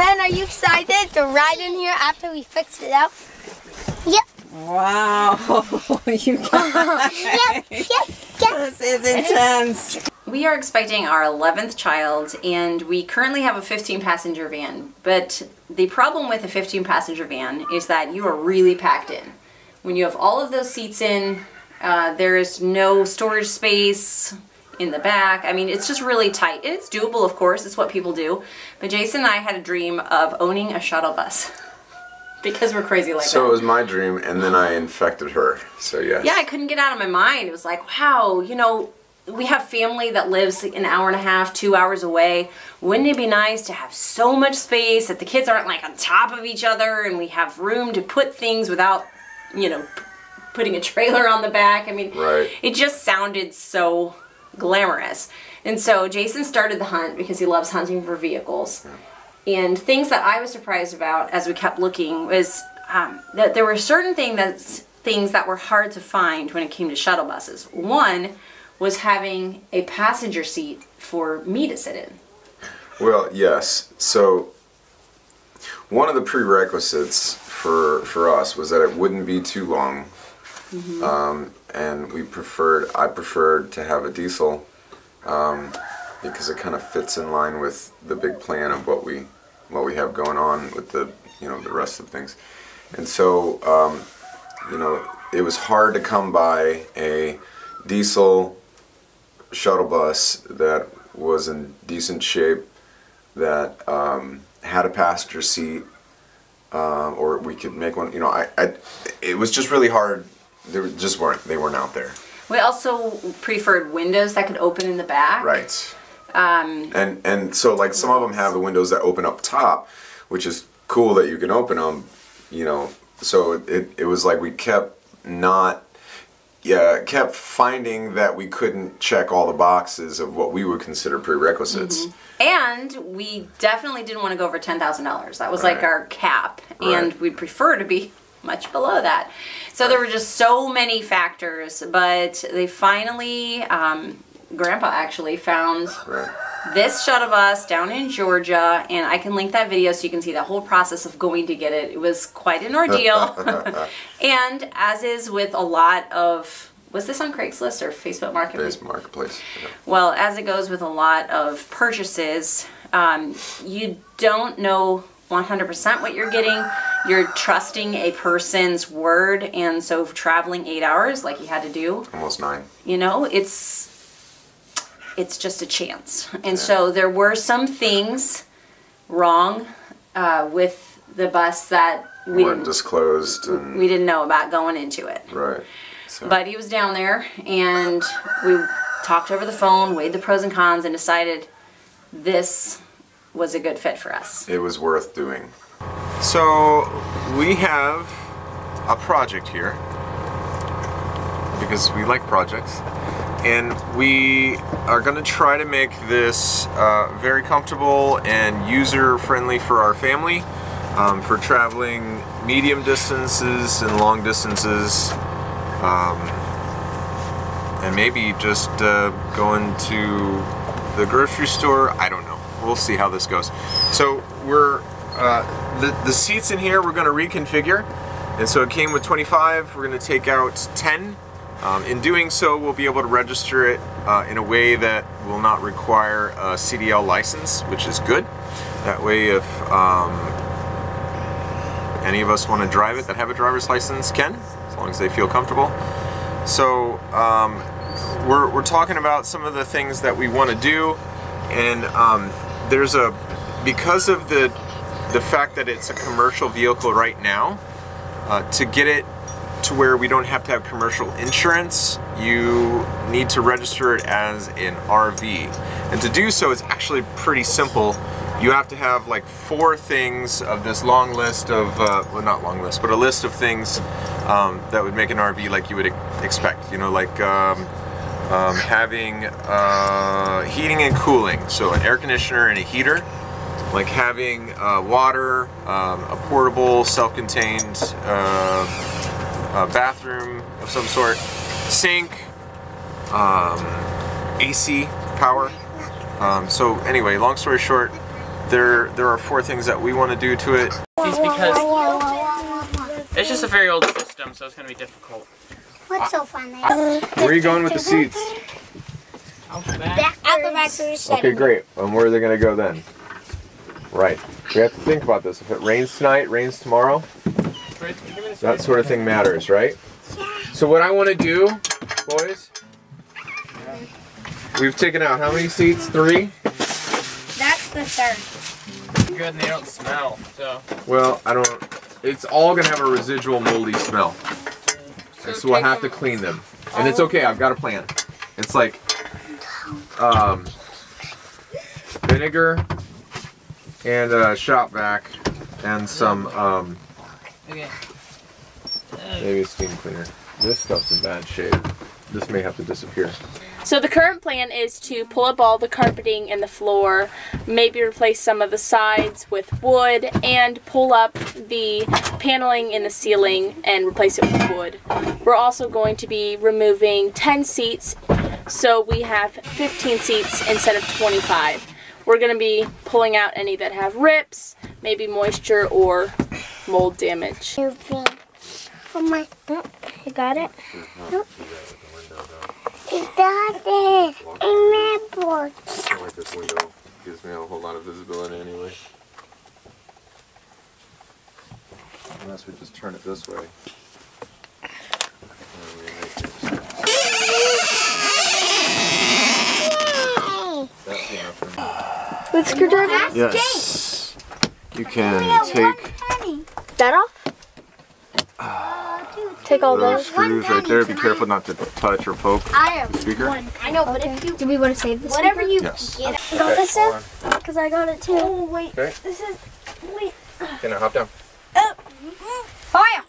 Ben, are you excited to ride in here after we fix it up? Yep. Wow, you guys. Yep. Yep. Yep. This is intense. We are expecting our 11th child, and we currently have a 15 passenger van. But the problem with a 15 passenger van is that you are really packed in. When you have all of those seats in, uh, there is no storage space in the back. I mean, it's just really tight. It's doable, of course, it's what people do. But Jason and I had a dream of owning a shuttle bus. because we're crazy like So that. So it was my dream, and then I infected her. So yes. Yeah, I couldn't get out of my mind. It was like, wow, you know, we have family that lives an hour and a half, two hours away. Wouldn't it be nice to have so much space that the kids aren't like on top of each other and we have room to put things without, you know, p- putting a trailer on the back? I mean, Right. it just sounded so glamorous. And so Jason started the hunt because he loves hunting for vehicles. And things that I was surprised about as we kept looking was um, that there were certain thing that's, things that were hard to find when it came to shuttle buses. One was having a passenger seat for me to sit in. Well, yes. So one of the prerequisites for for us was that it wouldn't be too long, um, and we preferred. I preferred to have a diesel um, because it kind of fits in line with the big plan of what we what we have going on with the you know the rest of things, and so um, you know it was hard to come by a diesel shuttle bus that was in decent shape that um, had a passenger seat, um, or we could make one. You know, I, I, it was just really hard. They just weren't. They weren't out there. We also preferred windows that could open in the back. Right. Um, And and so like some of them have the windows that open up top, which is cool that you can open them. You know, so it it, was like we kept not. Yeah, kept finding that we couldn't check all the boxes of what we would consider prerequisites. and we definitely didn't want to go over $10,000. That was like our cap. And Right. we'd prefer to be much below that. So there were just so many factors. But they finally, um, Grandpa actually found Right. this shuttle bus down in Georgia, and I can link that video so you can see the whole process of going to get it. It was quite an ordeal. and as is with a lot of, was this on Craigslist or Facebook Marketplace? Base marketplace. yeah. Well, as it goes with a lot of purchases, um, you don't know 100% what you're getting. You're trusting a person's word, and so traveling eight hours like you had to do, Almost nine. you know, it's it's just a chance. And so there were some things wrong uh, with the bus that we weren't disclosed and we didn't know about going into it. right. So, But he was down there, and we talked over the phone, weighed the pros and cons, and decided this was a good fit for us. it was worth doing. So we have a project here because we like projects, and we are going to try to make this uh, very comfortable and user friendly for our family um, for traveling medium distances and long distances. Um, and maybe just uh, going to the grocery store. I don't know. We'll see how this goes. So we're uh, the the seats in here. We're going to reconfigure, and so it came with 25. We're going to take out 10. Um, in doing so, we'll be able to register it uh, in a way that will not require a CDL license, which is good. That way, if um, any of us want to drive it that have a driver's license, can, as long as they feel comfortable. So um, we're, we're talking about some of the things that we want to do, and um, there's a because of the the fact that it's a commercial vehicle right now, uh, to get it to where we don't have to have commercial insurance, you need to register it as an RV, and to do so, it's actually pretty simple. You have to have like four things of this long list of, uh, well, not long list, but a list of things um, that would make an RV like you would expect. You know, like um, um, having uh, heating and cooling, so an air conditioner and a heater, like having uh, water, um, a portable, self-contained uh, uh, bathroom of some sort, sink, um, AC power. Um, so anyway, long story short, there there are four things that we want to do to it. It's because it's just a very old system, so it's gonna be difficult. What's so funny? Where are you going with the seats? Out the back. Out the back Okay, great. And where are they going to go then? Right. We have to think about this. If it rains tonight, rains tomorrow, Right, give me this that sort of thing matters, right? So what I want to do, boys, we've taken out how many seats? Three? That's the third. Good, and they don't smell. So. Well, I don't. It's all gonna have a residual moldy smell, and so we'll have to clean them. And it's okay. I've got a plan. It's like um, vinegar and a shop vac and some um, Okay. maybe a steam cleaner. This stuff's in bad shape. This may have to disappear. So the current plan is to pull up all the carpeting and the floor, maybe replace some of the sides with wood, and pull up the paneling in the ceiling and replace it with wood. We're also going to be removing 10 seats, so we have 15 seats instead of 25. We're going to be pulling out any that have rips, maybe moisture or mold damage. Oh my. You got it? Mm-hmm. You got it. Remember. I like this window. Gives me a whole lot of visibility anyway. Unless we just turn it this way. And we make it- That's enough for me. With screwdriver? Yes. You can take That off? Uh, take all those those. screws right there. Be careful not to touch or poke I am. the speaker. I know, but if you Do we want to save this? whatever you Yes. get. Okay, this hold on. Because I got it too. Oh wait, Okay. this is wait. Can I hop down? Oh. Fire!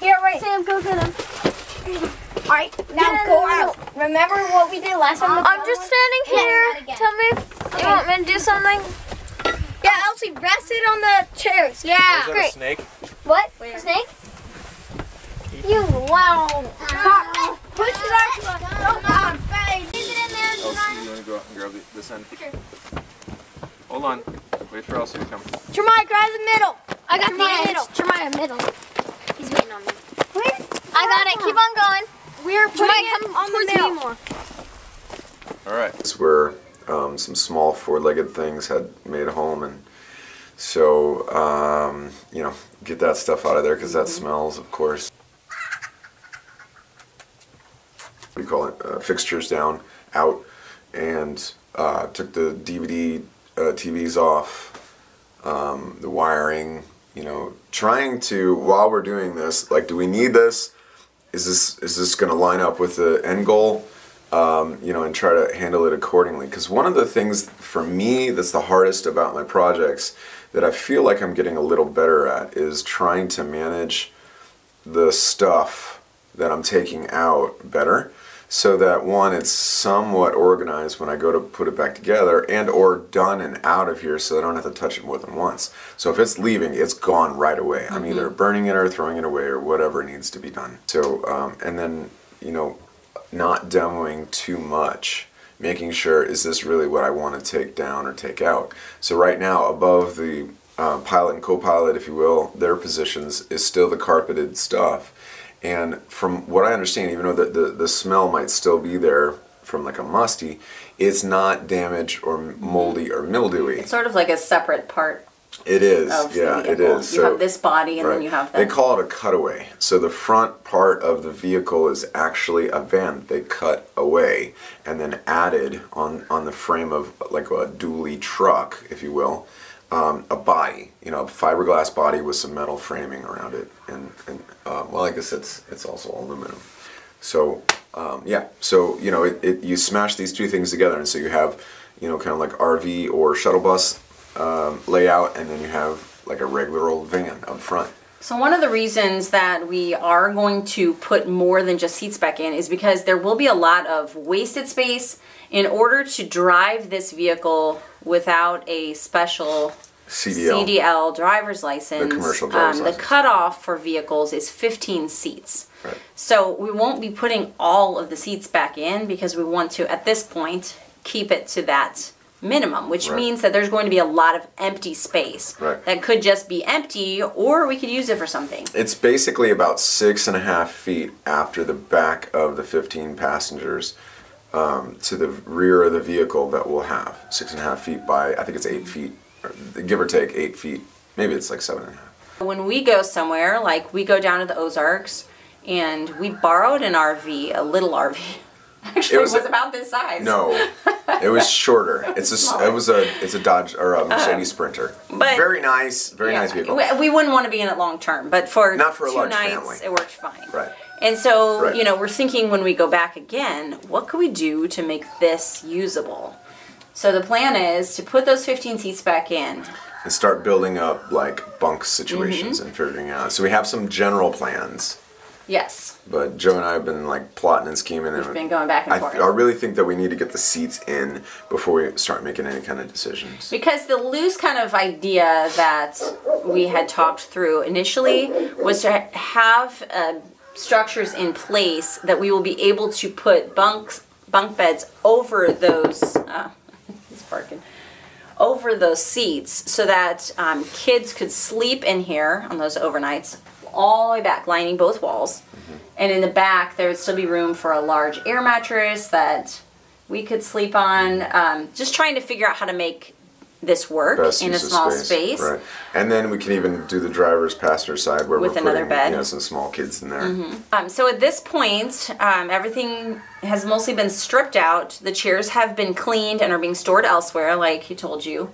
Here, wait. Sam, go get him. All right, now go out. Remember what we did last time? I'm just standing here. Yes. Tell me if you want me to do something. Yeah, Elsie, rest it on the chairs. Yeah. Is that a snake? What? Snake? You wow. Push it out. Don't face. Leave it in there. Elsie, you want to go out and grab the, this end? Okay. Hold on. Wait for Elsie to come. Jeremiah, grab the middle. I got Jeremiah, the middle. Jeremiah, middle. He's waiting on me. I got it. Keep on going. We're putting Jeremiah, it come on the towards middle. more. All right. This is where um, some small four-legged things had made a home, and so um, you know, get that stuff out of there because that smells, of course. We call it uh, fixtures down, out, and uh, took the DVD uh, TVs off, um, the wiring. You know, trying to while we're doing this, like, do we need this? Is this is this going to line up with the end goal? Um, you know, and try to handle it accordingly. Because one of the things for me that's the hardest about my projects that I feel like I'm getting a little better at is trying to manage the stuff that I'm taking out better so that one it's somewhat organized when I go to put it back together and or done and out of here so I don't have to touch it more than once. So if it's leaving, it's gone right away. I'm either burning it or throwing it away or whatever needs to be done. So um, and then you know not demoing too much, making sure is this really what I want to take down or take out. So right now, above the uh, pilot and co-pilot, if you will, their positions is still the carpeted stuff. And from what I understand, even though the, the, the smell might still be there from like a musty, it's not damaged or moldy or mildewy. It's sort of like a separate part It is, yeah, it You So- have this body, and Right. then you have That. They call it a cutaway. So the front part of the vehicle is actually a van they cut away and then added on on the frame of like a dually truck, if you will, um, a body. You know, a fiberglass body with some metal framing around it, and and uh, well, I guess it's it's also aluminum. So um, yeah, so you know, it, it you smash these two things together, and so you have you know kind of like RV or shuttle bus um, layout, and then you have like a regular old van up front. So one of the reasons that we are going to put more than just seats back in is because there will be a lot of wasted space in order to drive this vehicle without a special CDL. CDL driver's license. The commercial driver's um, license. The cutoff for vehicles is 15 seats. Right. So we won't be putting all of the seats back in because we want to, at this point, keep it to that minimum, which Right. means that there's going to be a lot of empty space Right. that could just be empty, or we could use it for something. It's basically about six and a half feet after the back of the 15 passengers um, to the rear of the vehicle that we'll have. Six and a half feet by, I think it's eight feet, or give or take eight feet. Maybe it's like seven and a half. When we go somewhere, like we go down to the Ozarks, and we borrowed an RV, a little RV. Actually, it was was, about this size. No, it was shorter. It's a, it was a, it's a Dodge or a Mercedes oh. Sprinter. but- very nice, very Yeah. nice vehicle. We, we wouldn't want to be in it long term, but for Not for a two large nights, family. it worked fine. Right. And so, Right. you know, we're thinking when we go back again, what could we do to make this usable? So the plan is to put those 15 seats back in. and start building up like bunk situations mm-hmm. and figuring out. So we have some general plans, Yes, but Joe and I have been like plotting and scheming. we've and been going back and I, forth. I really think that we need to get the seats in before we start making any kind of decisions. Because the loose kind of idea that we had talked through initially was to have uh, structures in place that we will be able to put bunks, bunk beds over those. Uh, he's barking. Over those seats, so that um, kids could sleep in here on those overnights, all the way back, lining both walls. And in the back, there would still be room for a large air mattress that we could sleep on. Um, just trying to figure out how to make this work Best in a small space. Right. And then we can even do the driver's passenger side where With we're another putting bed. you know, some small kids in there. Um, so at this point, um, everything has mostly been stripped out. The chairs have been cleaned and are being stored elsewhere, like he told you.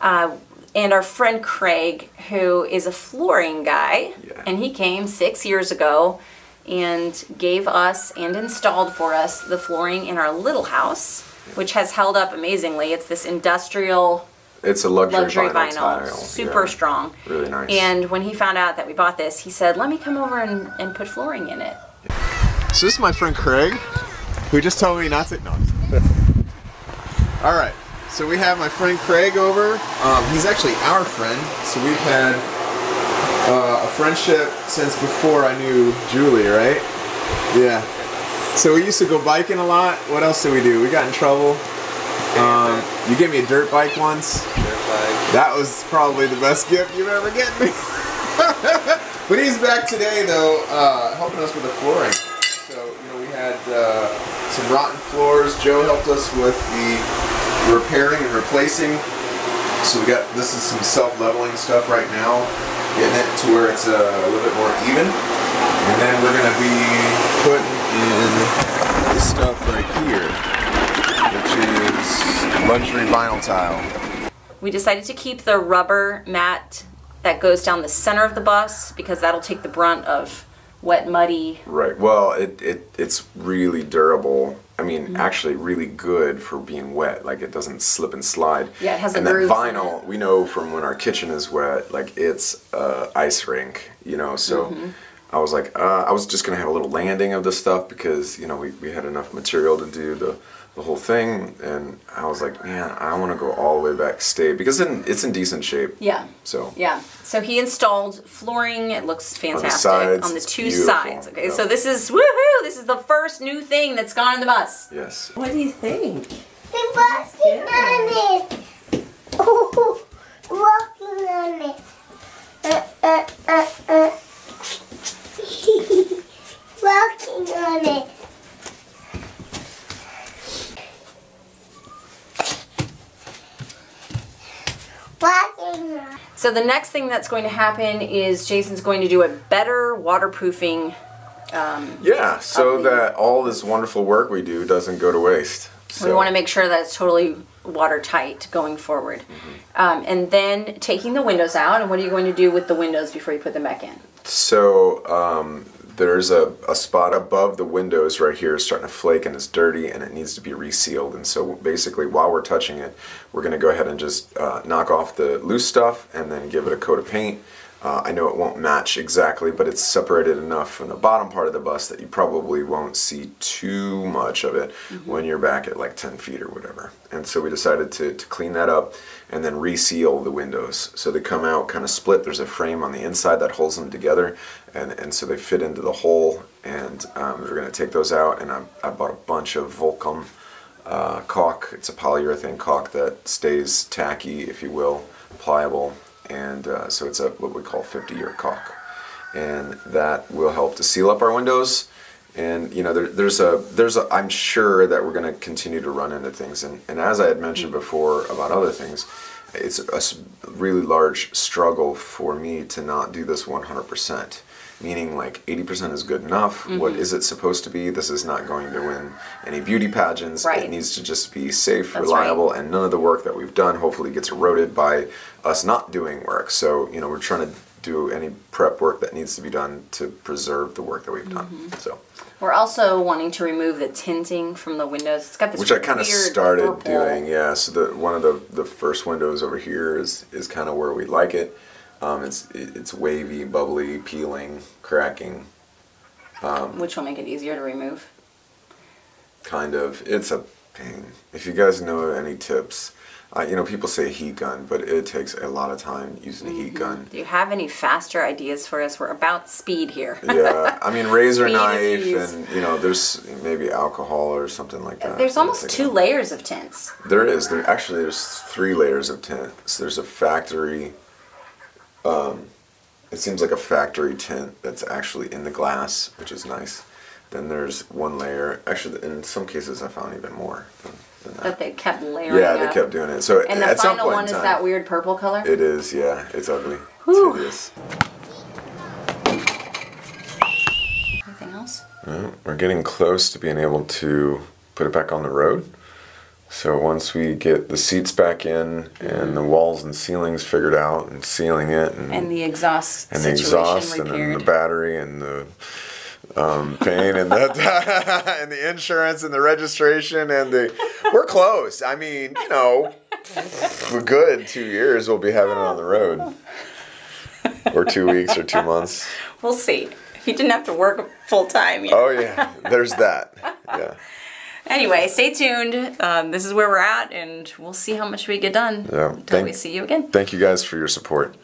Uh, and our friend Craig, who is a flooring guy, Yeah. and he came six years ago and gave us and installed for us the flooring in our little house, which has held up amazingly. It's this industrial It's a luxury, luxury vinyl, vinyl, tile. super yeah. strong. Really nice. And when he found out that we bought this, he said, "Let me come over and, and put flooring in it." So this is my friend Craig, who just told me not to. No. All right. So we have my friend Craig over. Um, he's actually our friend. So we've had uh, a friendship since before I knew Julie, right? Yeah. So we used to go biking a lot. What else did we do? We got in trouble. Um, you gave me a dirt bike once. That was probably the best gift you've ever given me. but he's back today, though, uh, helping us with the flooring. So, you know, we had uh, some rotten floors. Joe helped us with the repairing and replacing. So we got this is some self-leveling stuff right now, getting it to where it's uh, a little bit more even. And then we're gonna be putting in this stuff right here, which is luxury vinyl tile. We decided to keep the rubber mat that goes down the center of the bus because that'll take the brunt of wet, muddy. Right. Well, it, it it's really durable. I mean, Mm-hmm. actually, really good for being wet. Like it doesn't slip and slide. Yeah, it has and that vinyl. We know from when our kitchen is wet, like it's uh, ice rink. You know, so. Mm-hmm. I was like, uh, I was just gonna have a little landing of this stuff because you know we, we had enough material to do the the whole thing, and I was like, man, I want to go all the way back state because in, it's in decent shape. Yeah. So Yeah. So he installed flooring. It looks fantastic sides, on the two beautiful. sides. Okay. Yeah. So this is woohoo! This is the first new thing that's gone in the bus. yes, What do you think? The walking on it. Ooh, walking on it. Uh, uh, uh, uh. walking on it. So the next thing that's going to happen is Jason's going to do a better waterproofing. Um, yeah. So that all this wonderful work we do doesn't go to waste. So. We want to make sure that it's totally watertight going forward. Mm-hmm. Um, and then taking the windows out. And what are you going to do with the windows before you put them back in? So um, there's a, a spot above the windows right here is starting to flake and it's dirty and it needs to be resealed. And so basically while we're touching it, we're going to go ahead and just uh, knock off the loose stuff and then give it a coat of paint. Uh, I know it won't match exactly, but it's separated enough from the bottom part of the bus that you probably won't see too much of it when you're back at like 10 feet or whatever. And so we decided to, to clean that up and then reseal the windows. So they come out kind of split. There's a frame on the inside that holds them together, and, and so they fit into the hole. And um, we're going to take those out, and I, I bought a bunch of Vulkem uh, caulk. It's a polyurethane caulk that stays tacky, if you will, pliable, and uh, so it's a what we call 50-year caulk, and that will help to seal up our windows. And you know, there, there's a there's a I'm sure that we're going to continue to run into things, and and as I had mentioned before about other things, it's a really large struggle for me to not do this 100%. Meaning, like 80% is good enough. What is it supposed to be? This is not going to win any beauty pageants. Right. It needs to just be safe, That's reliable, and none of the work that we've done hopefully gets eroded by us not doing work. So, you know, we're trying to do any prep work that needs to be done to preserve the work that we've done. Mm-hmm. So, We're also wanting to remove the tinting from the windows. It's got this which I kind of started purple- doing. Yeah, so the one of the the first windows over here is is kind of where we like it. Um, it's it's wavy, bubbly, peeling, cracking, which will make it easier to remove. kind of. It's a pain. If you guys know any tips, uh, you know people say heat gun, but it takes a lot of time using a Mm-hmm. heat gun. Do you have any faster ideas for us? We're about speed here. Yeah, I mean razor Speed knife, and you know there's maybe alcohol or something like that. There's almost two layers of tints. There is. There actually there's three layers of tint. So there's a factory. Um, it seems like a factory tint that's actually in the glass, which is nice. Then there's one layer. Actually, in some cases, I found even more than, than That that. they kept layering Yeah, they up. kept doing it. So And the final one is time, that weird purple color. It is. Yeah, it's ugly. Whew. It's hideous. Anything else? Well, we're getting close to being able to put it back on the road. So once we get the seats back in and the walls and ceilings figured out and sealing it and, And the exhaust and the exhaust and then the battery and the um, paint and the and the insurance and the registration and the we're close. I mean, you know, for good two years we'll be having it on the road, or two weeks or two months. we'll see. If you didn't have to work full time. You know. Oh yeah, there's that. Yeah. Anyway, stay tuned. Um, this is where we're at, and we'll see how much we get done Yeah. until Thank- we see you again. Thank you guys for your support.